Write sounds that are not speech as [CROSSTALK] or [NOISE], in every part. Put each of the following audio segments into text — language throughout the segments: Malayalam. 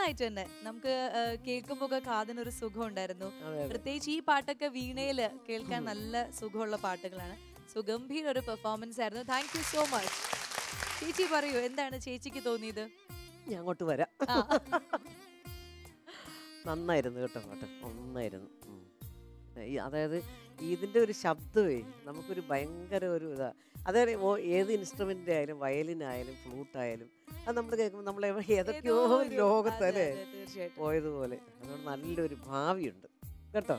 നന്നായിട്ട് തന്നെ. നമുക്ക് കേൾക്കുമ്പോ ഒക്കെ കാതിനൊരു സുഖം ഉണ്ടായിരുന്നു പ്രത്യേകിച്ച് ഈ പാട്ടൊക്കെ വീണയിൽ കേൾക്കാൻ നല്ല സുഖമുള്ള പാട്ടുകളാണ്. സുഗംഭീര ഒരു പെർഫോമൻസ് ആയിരുന്നു. താങ്ക് യു സോ മച്ച് ചേച്ചി പറയൂ എന്താണ് ചേച്ചിക്ക് തോന്നിയത്? ഞാൻ അങ്ങോട്ട് വരാം. [LAUGHS] നന്നായിരുന്നു കേട്ടോ പാട്ട്. നന്നായിരുന്നു. അതായത് ഇതിന്റെ ഒരു ശബ്ദമേ നമുക്കൊരു ഭയങ്കര ഒരു ഇതാ. അതായത് ഏത് ഇൻസ്ട്രുമെന്റ് ആയാലും വയലിനായാലും ഫ്ലൂട്ടായാലും അത് നമ്മൾ കേൾക്കുമ്പോൾ നമ്മൾ ഏതൊക്കെയോ ലോകത്ത് അല്ലേ? പോയതുപോലെ. അതുകൊണ്ട് നല്ലൊരു ഭാവിയുണ്ട്. കേട്ടോ?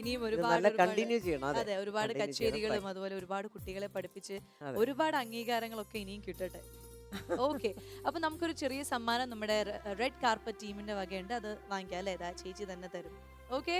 ഇനിയും ഒരുപാട് കണ്ടിന്യൂ ചെയ്യണം അതെ. ഒരുപാട് കച്ചേരികളും അതുപോലെ ഒരുപാട് കുട്ടികളെ പഠിപ്പിച്ച്. ഒരുപാട് അംഗീകാരങ്ങളൊക്കെ ഇനിയും കിട്ടട്ടെ. ഓക്കെ. അപ്പൊ നമുക്കൊരു ചെറിയ സമ്മാനം നമ്മുടെ റെഡ് കാർപ്പറ്റ് ടീമിന്റെ വകയുണ്ട്. അത് വാങ്ങിക്കാം അല്ലേ? ചേച്ചി തന്നെ തരും. ഓക്കെ?